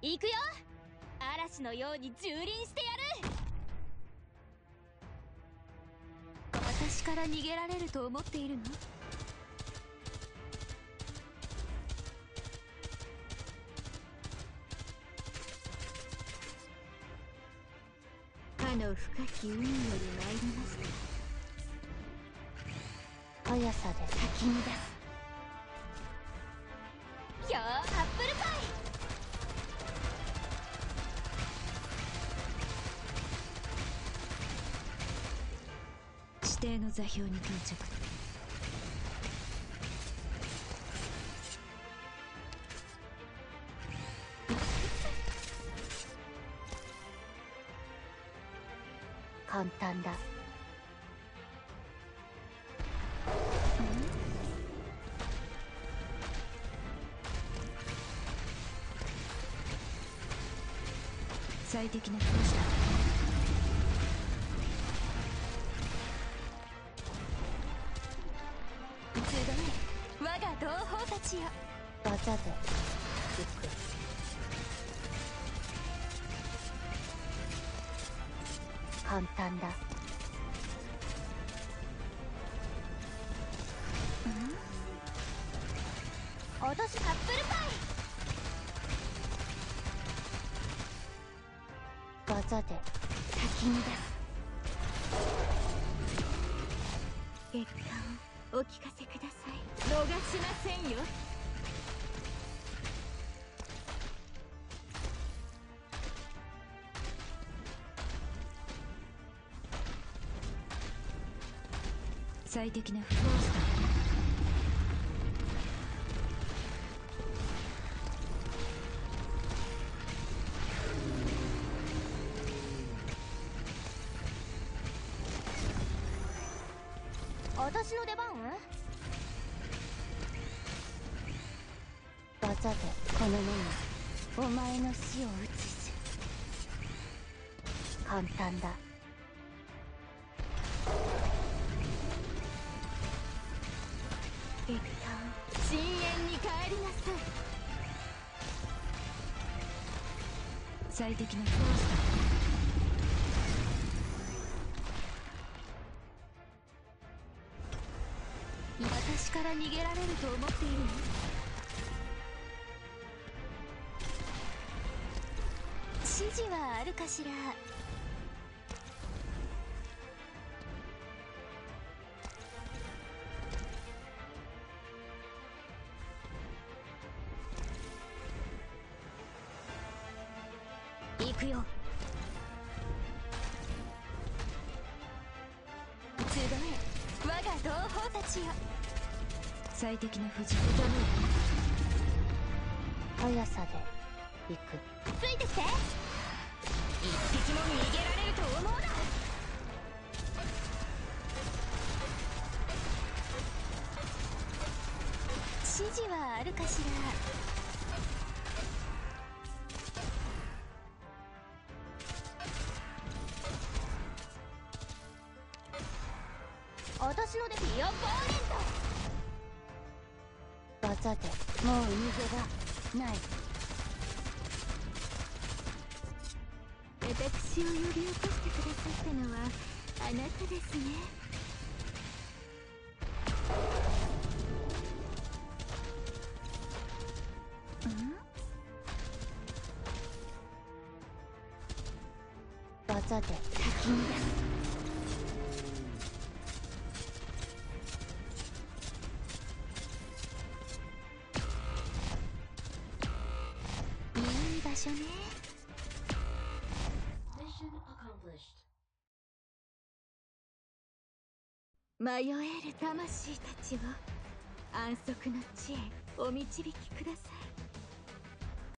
行くよ。嵐のように蹂躙してやる。私から逃げられると思っているの？かの深き海より参りました。速さで先に出す。指定の座標に到着。簡単だ。最適なコースだ。たちよ技で。行く簡単だ。落としアップルパイ。技で。先に出す結果をお聞かせください。逃しませんよ。最適なフォースだ私の出番？技でこの目にお前の死を移す簡単だ。一旦深淵に帰りなさい。最適なコースだ。私から逃げられると思っているの？示はあるかしら。行くよ。集え。我が同胞たちよ。最適な藤井速さで行く。ついてきて。一匹も逃げられると思うな指示はあるかしら？私のでビアバーレント技でもう逃げがない私を呼び起こしてくださったのはあなたですね。技で先に。出すいい場所ね迷える魂たちを安息の地へお導きください。